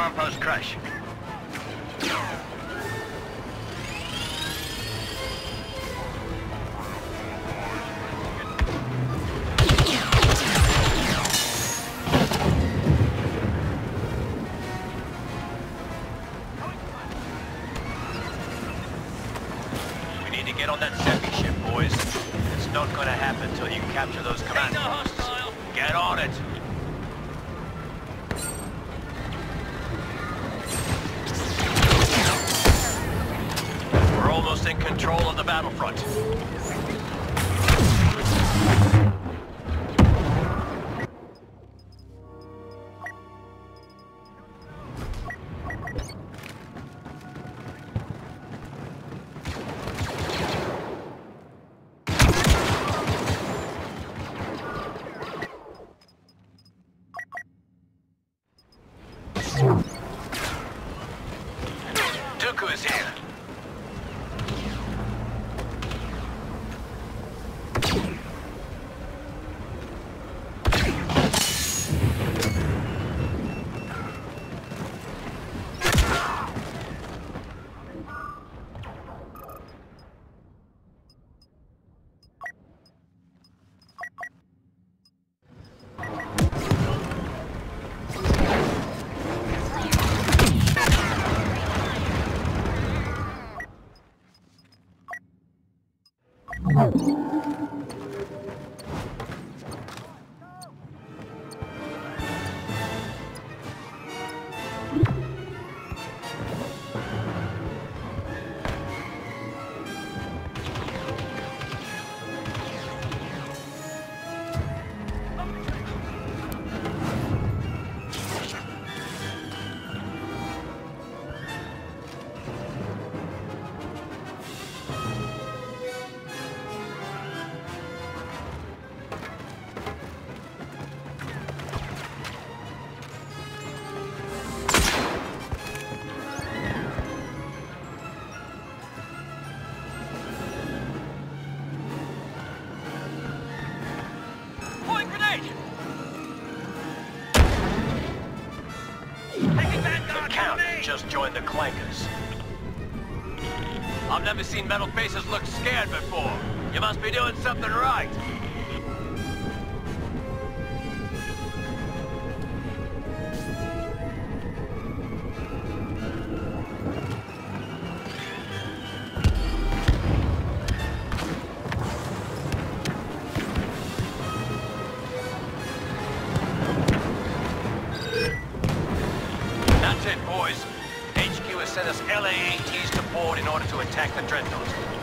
command post crash. We need to get on that Seppi ship, boys. It's not gonna happen until you capture those command posts. Get on it! Almost in control of the battlefront. Just joined the Clankers. I've never seen metal faces look scared before. You must be doing something right. LAATs to board in order to attack the Dreadnought.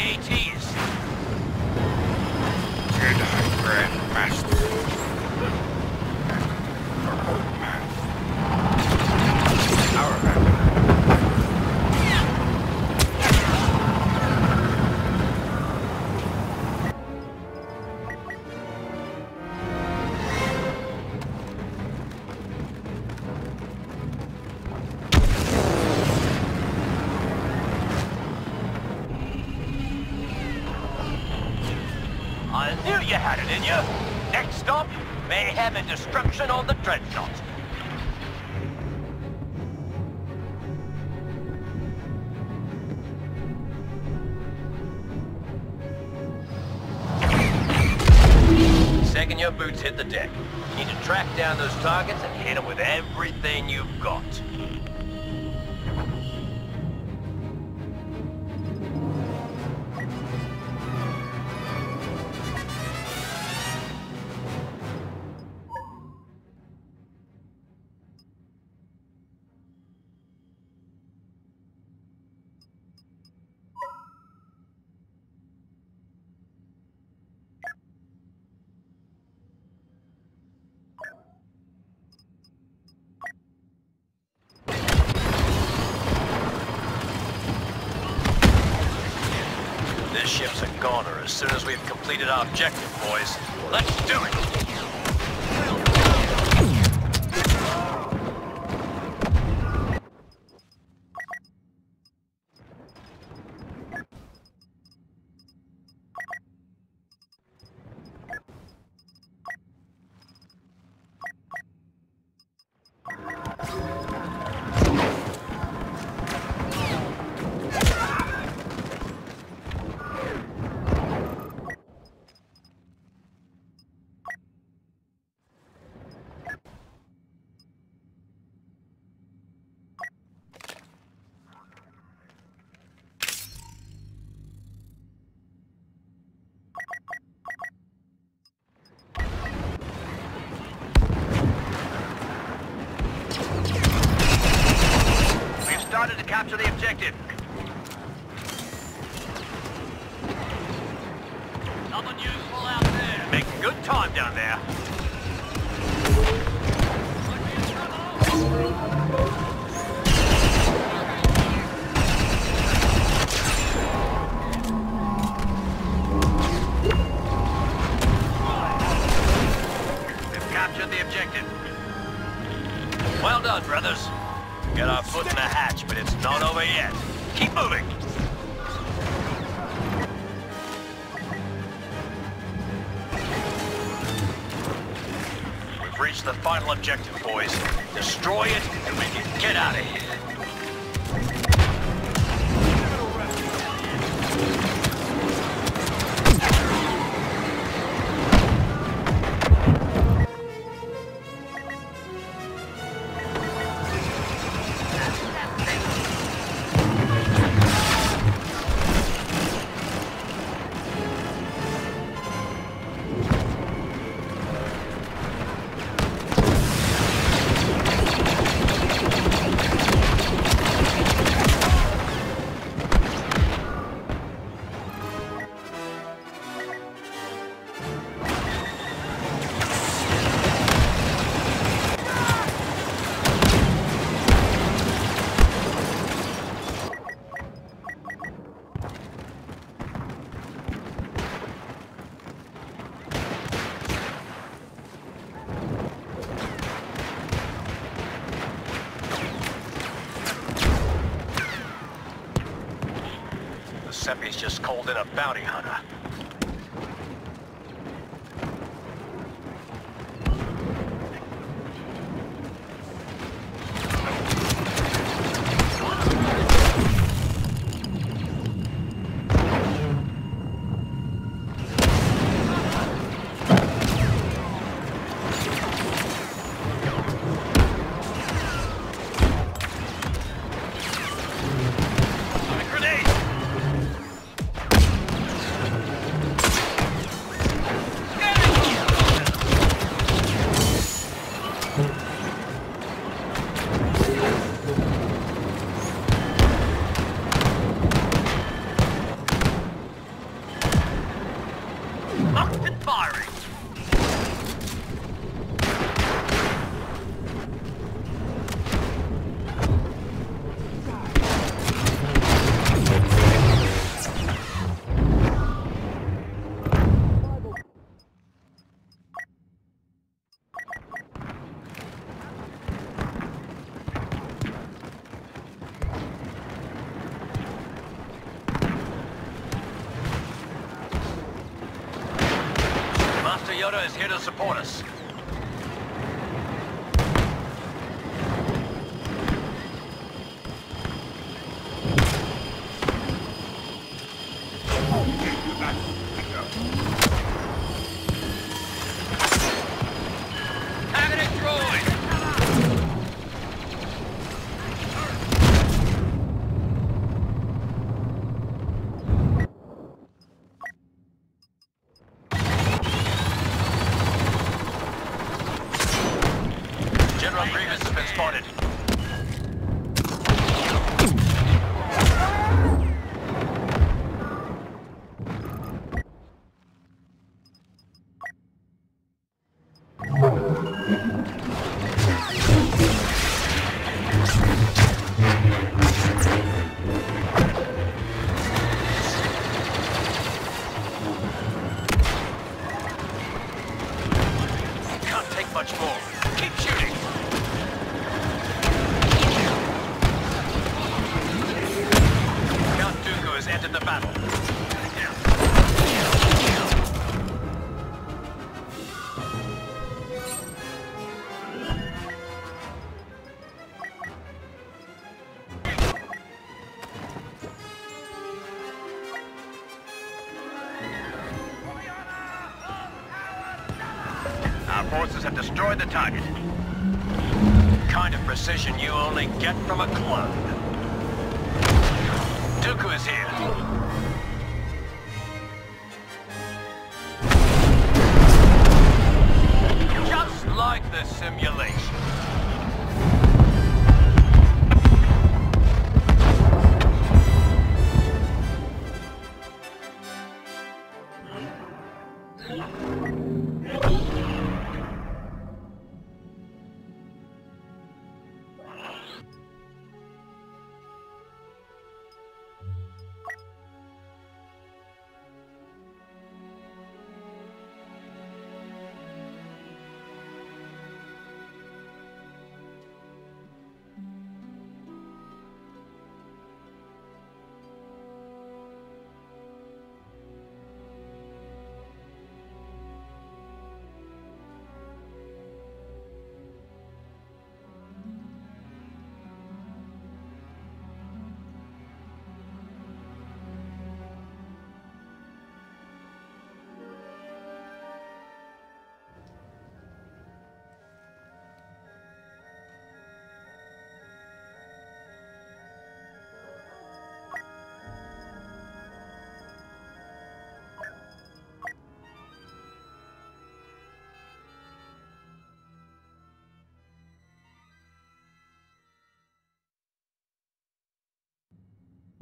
18. Mayhem and destruction on the Dreadnought. Second your boots hit the deck, you need to track down those targets and hit them with everything you've got. Ship's a goner as soon as we've completed our objective, boys. Let's do it! Capture the objective. Nothing useful out there. Making good time down there. Captured the objective. Well done, brothers. Get our foot in the hatch, but it's not over yet. Keep moving! We've reached the final objective, boys. Destroy it, and we can get out of here. Seppi's just called in a bounty hunter. Is here to support us. Forces have destroyed the target. Kind of precision you only get from a clone. Dooku is here. Just like the simulation.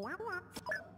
Capture and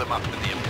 of them up in the